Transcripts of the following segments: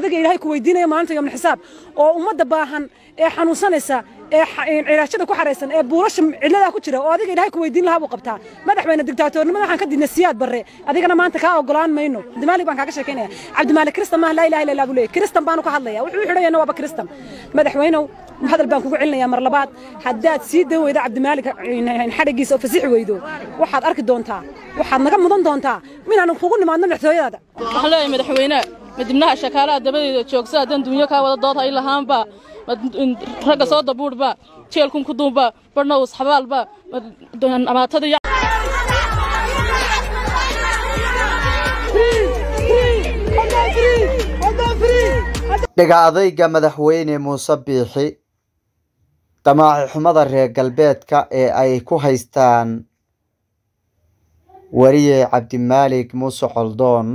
adiga ilaahay ku weydiinaya maalinta yomna xisaab oo ummadda baahan ee xanuunsanaysa ee cilaashada ku xaraysan ee buulasha ciladaa ku jira oo adiga ilaahay ku weydiin lahaa buu qabtaa madaxweyne digtaatoornimada waxaan ka didnay siyaad barre adigana maanta kaa ogolaan mayno cabdimaalig baan kaaga sheekaynaya cabdimaalig kristan maaha laa ilaha illa buu leeyahy kristan baanu ka hadlaya wuxuu xidhayana waaba kristan madaxweynow hadal baan kugu celinaya mar labaad haddaad sii dan weydo cabdimaalig xadhigiisa oo fasixi weydo waxaad arki doontaa waxaad naga mudan doontaa minaan kugu nimaadno madaxtooyadaada waxaan leeyahay madaxweyne madibnaha shakaalaha dabadeeda joogsa haddaan dunyo kaa wada dood hay lahaanba ragga soo dabuurba jeelkun ku duumba barhna usxabaalba amaatada dhiga adayga madaxweyne muuse biixi damaaci xumada reer galbeedka ee ay ku haystaan? Wariye cabdimaalig muuse coldoon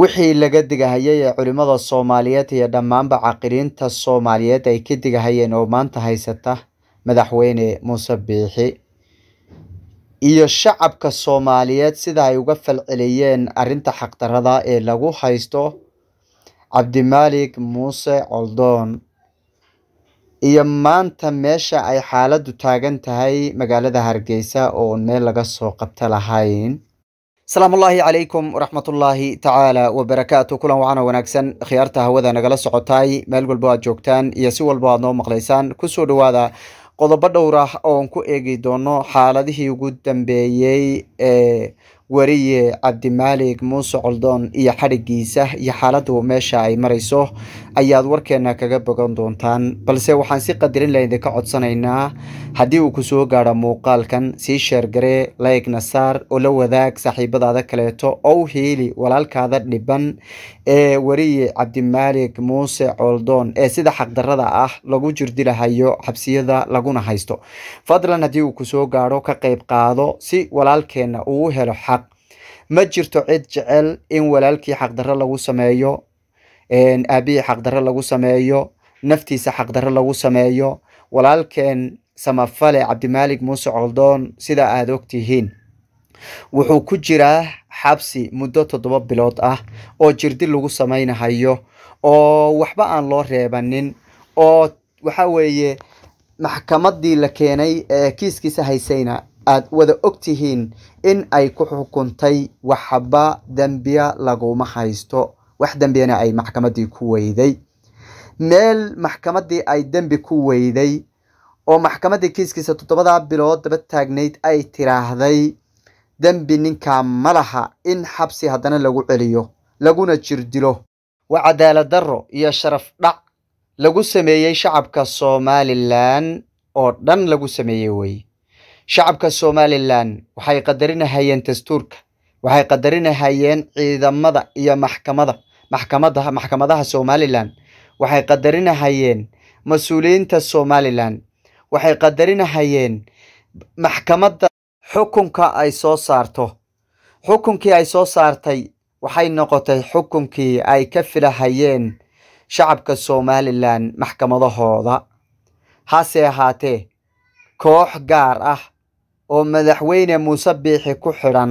wixii laga digahayay ee culimmada soomaaliyeed iyo dhammaanba caqiliinta soomaaliyeed ay ka digahayeen oo maanta haysata madaxweyne muuse biixi iyo shacabka soomaaliyeed sida ay uga falceliyeen arrinta xaqdarada ee lagu haysto cabdimaalig muuse coldoon. Iyo maanta meesha ay xaaladdu taagan tahay magaalada hargeysa oon meel laga soo qabta lahayn asalaamu ullaahi calaykum waraxmatullaahi tacaala wabarakaatu kulan wacana wanaagsan khiyaarta hawada nagala socotaay meel walbo aad joogtaan iyo si walbo aad noo maqlaysaan ku soo dhowaada qodobo dhowr ah oon ku eegi doono xaaladihii ugu dambeeyey ee wariye cabdimaalig muuse coldoon iyo xadhigiisa iyo xaaladdu meesha ay marayso ayaad warkeena kaga bogan doontaan balse waxaan si qadirin la idinka codsanaynaa. Haddii uu ku soo gaadho muuqaalkan sii sheergaree laygna saar oo la wadaag saaxiibadaada kaleeto u hiili walaalkaada dhiban ee wariye cabdimaalig muuse coldoon ee sida xaqdarada ah lagu jirdilahayo xabsiyada laguna haysto. Fadlan haddii uu ku soo gaadho ka qayb qaado si walaalkeenna uu u helo xaq. Ma jirto cid jecel in walaalkii xaqdarro lagu sameeyo aabihii xaqdarro lagu sameeyo naftiisa xaqdarro lagu sameeyo. Walaalkeen samafale cabdimaalig muuse coldoon sida aada ogtihiin wuxuu ku jiraa xabsi muddo toddoba bilood ah oo jirdi lagu sameynahayo oo waxba aan loo reebanin oo waxa weeye maxkamadii la keenay ee kiiskiisa haysayna aad wada ogtihiin in ay ku xukuntay waxba dembiya laguma haysto wax dembiyana ay maxkamadii ku weyday. Meel maxkamadii ay dembi ku weyday oo maxkamadii kiiskiisa toddobadaa bilood daba taagnayd ay tiraahday dembi ninkaa ma laha in xabsi haddana lagu celiyo laguna jirdilo waa cadaalad darro iyo sharaf dhac lagu sameeyey shacabka somalilan oo dhan lagu sameeyey wey. Shacabka somalilan waxay qadarinahayeen dastuurka waxay qadarinahayeen ciidamada iyo maxkamada maxkamadaha somalilan. Waxay qadarinahayeen mas'uuliyiinta somalilan. Waxay qadarinahayeen maxkamadda xukunka ay soo saarto. Xukunkii ay soo saartay waxay noqotay xukunkii ay ka filahayeen shacabka somalilan maxkamadahooda. Hase ahaatee koox gaar ah oo madaxweyne muuse biixi ku xidhan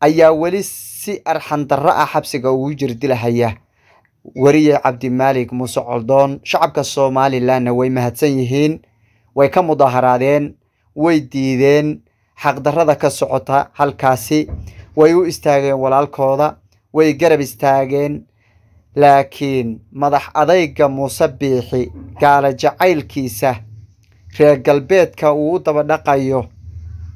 ayaa weli si arxandarro ah xabsiga ugu jirdilahaya wariye cabdimaalig muuse coldoon shacabka somalilanna way mahadsan yihiin way ka mudaharaadeen way diideen xaqdarrada ka socota halkaasi way u istaageen walaalkooda way garab istaageen. Laakiin madax adayga muuse biixi gaala jacaylkiisa reer galbeedka uu u daba dhaqayo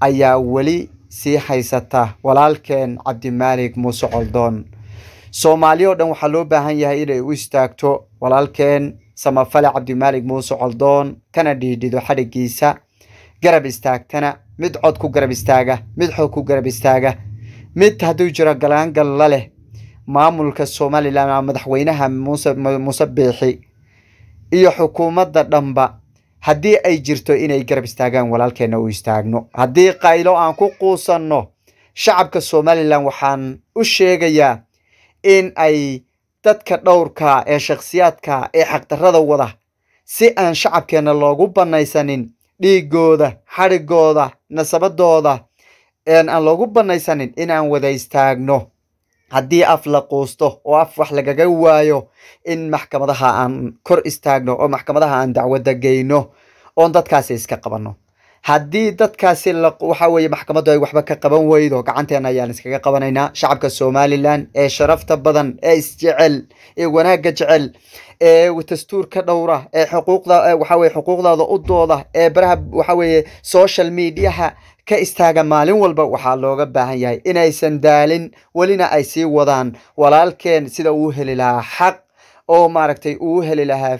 ayaa weli sii haysata walaalkeen cabdimaalig muuse coldoon soomaali oo dhan waxaa loo baahan yahay inay u istaagto walaalkeen samafale cabdimaalig muuse coldoon kana dhiidhido xadhigiisa. Garab istaagtana mid cod ku garab istaaga mid xoog ku garab istaaga mid hadduu jiro galaangal la leh. Maamulka somalilan madaxweynaha muuse muuse biixi iyo xukuumadda dhanba haddii ay jirto inay garab istaagaan walaalkeenna u istaagno. Haddii qaylo aan ku quusanno shacabka somalilan waxaan u sheegayaa in ay dadka dhowrka ee shakhsiyaadka ee xaqdarrada wada si aan shacabkeenna loogu bannaysanin dhiigooda xadhigooda nasabadooda aan loogu bannaysanin inaan wada istaagno haddii af la quusto oo af wax lagaga waayo in maxkamadaha aan kor istaagno oo maxkamadaha aan dacwadda geyno oon dadkaasi iska qabanno haddii dadkaasi waxa weeye maxkamaddu ay waxba ka qaban weydo gacanteena ayaan iskaga qabanaynaa. Shacabka somalilan ee sharafta badan ee isjecel ee wanaagga jecel ee dastuurka dhowra ee xuquuqda waxa weye xuquuqdaada u dooda ee baraha waxa weeye social mediaha ka istaaga maalin walba waxaa looga baahan yahay inaysan daalin welina ay sii wadaan. Walaalkeen sida uu heli lahaa xaq oo maaragtay uu heli lahaa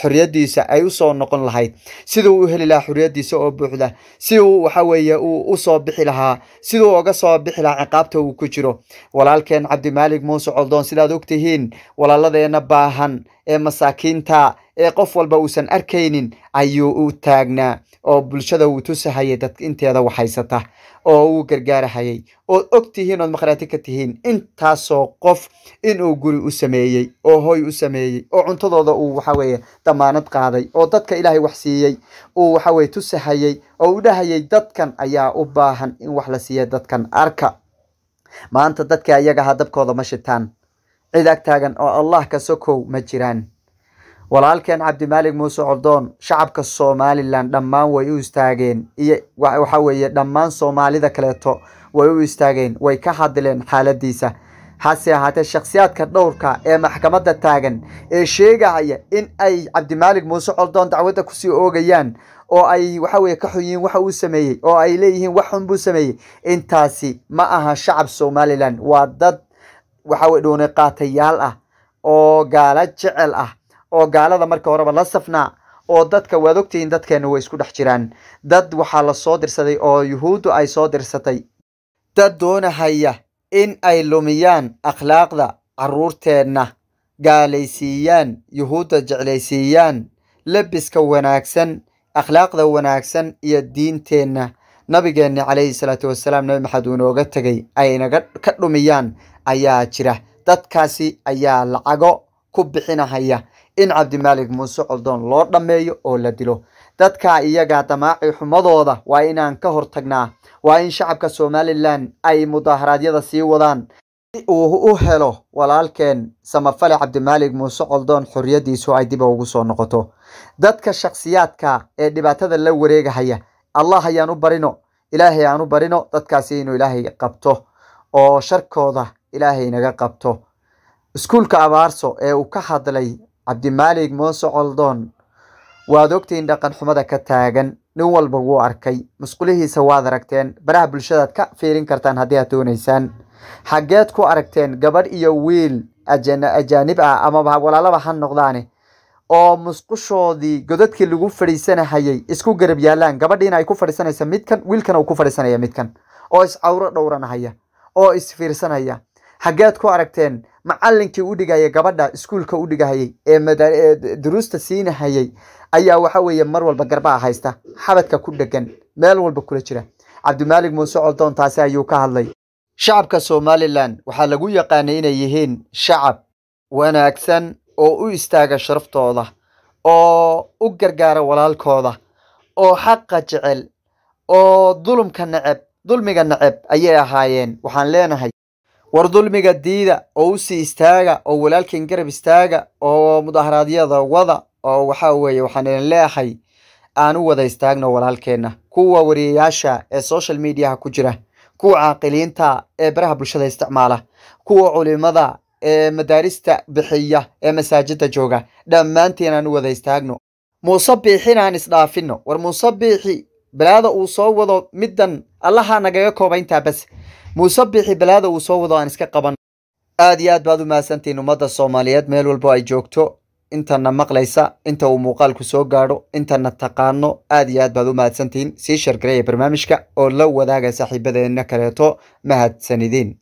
xorriyadiisa ay u soo noqon lahayd. Siduu u heli lahaa xorriyadiisa oo buuxda si uu waxa weeye uu u soo bixi lahaa. Siduu uga soo bixi lahaa ciqaabta uu ku jiro. Walaalkeen cabdimaalig muuse coldoon sidaad ogtihiin walaaladeena baahan ee masaakiinta ee qof walba uusan arkaynin ayuu u taagnaa oo bulshada uu tusahayay dad inteeda waxhaysata oo uu gargaarahayay ood og tihiin ood maqhraati ka tihiin intaasoo qof inuu guri u sameeyey oo hoy u sameeyey oo cuntadooda uu waxaweeye damaanad qaaday oo dadka ilaahay wax siiyey uu waxaweye tusahayay oo u dhahayay dadkan ayaa u baahan in wax la siiya dadkan arka. Maanta dadka iyagaha dabkooda ma shitaan cid ag taagan oo allah ka sokow ma jiraan walaalkeen cabdimaalig muuse coldoon shacabka somalilan dhammaan way u istaageen iyo waxa weeye dhammaan soomaalida kaleeto way u istaageen way ka hadleen xaaladiisa. Hase ahaatee shakhsiyaadka dhowrka ee maxkamadda taagan ee sheegaya in ay cabdimaalig muuse coldoon dacwadda ku sii oogayaan oo ay waxa weye ka xun yihiin waxa uu sameeyey oo ay leeyihiin wax xun buu sameeyey intaasi ma aha shacab somalilan waa dad waxa weye dhooni qaatayaal ah oo gaalo jecel ah oo gaalada marka horeba la safnaa oo dadka waad ogtihiin dadkeena way isku dhex jiraan. Dad waxaa la soo dirsaday oo yuhuuddu ay soo dirsatay. Dad doonahaya in ay lumiyaan akhlaaqda caruurteenna gaalaysiiyaan yuhuudda jeclaysiiyaan lebiska wanaagsan akhlaaqda wanaagsan iyo diinteenna. Nabigeenna calayhi salaatu wasalaam nabi maxamed uu inooga tegay ay naga ka dhumiyaan ayaa jira. Dadkaasi ayaa lacago ku bixinahaya in cabdimaalig muuse coldoon loo dhammeeyo oo la dilo. Dadka iyaga damaaci xumadooda waa inaan ka hortagnaa. Waa in shacabka somalilan ay mudaaharaadyada sii wadaan si uu u helo walaalkeen samafale cabdimaalig muuse coldoon xorriyadiisu ay dib ugu soo noqoto. Dadka shakhsiyaadka ee dhibaatada la wareegahaya allah ayaan u barino ilaahay aan u barino dadkaasi inuu ilaahay qabto oo sharkooda ilaahay naga qabto. Iskuulka abaarso ee uu ka hadlay cabdimaalig muuse coldoon waad ogtihiin dhaqan xumada ka taagan. Nin walba wuu arkay. Musqulihiisa waad aragteen. Baraha bulshadaad ka fiirin kartaan haddii aad doonaysaan. Xaggeed ku aragteen gabadh iyo wiil ajaanib ah amaba walaalaba ha noqdaane. Oo musqushoodii godadkii lagu fadhiisanahayay isku garab yaalaan. Gabadhiina ay ku fadhiisanaysa midkan wiilkana uu ku fadhiisanaya midkan. Oo iscawro dhowranahaya. Oo isfiirsanaya xaggeed ku aragteen macallinkii u dhigaya gabadha iskuulka u dhigahayay ee duruusta siinahayay ayaa waxa weeye mar walba garbaa haysta xabadka ku dhegan meel walba kula jira. Cabdimaalig muuse coldoon taasi ayuu ka hadlay. Shacabka somalilan waxaa lagu yaqaanay inay yihiin shacab wanaagsan oo u istaaga sharaftooda oo u gargaara walaalkooda oo xaqa jecel oo dulumka neceb dulmiga neceb ayay ahaayeen. Waxaan leenahay war dulmiga diida oo u sii istaaga oo walaalkiin garab istaaga oo mudaharaadyada wada oo waxa weeye waxaan idin leeyahay aan u wada istaagno walaalkeenna. Kuwa wariyayaasha ee social mediaha ku jira kuwa caaqiliinta ee baraha bulshada isticmaala kuwa culimada ee madaarista bixiya ee masaajida jooga. Dhammaantiin aan u wada istaagno. Muuse biixin aan isdhaafino war muuse biixi balaada uu soo wado middan allaha nagaga koobayntaa bas muuse biixi balaada uu soo wado aan iska qaban. Aad iyo aad baad u mahadsantihiin ummadda soomaaliyeed. Meel walbo ay joogto. Intana maqlaysa. Inta uu muuqaalku soo gaadho. Intana taqaano. Aad iyo aad baad u mahadsantihiin sii shargareeya barnaamijka oo la wadaaga saaxiibadeena kaleeto. Mahadsanidin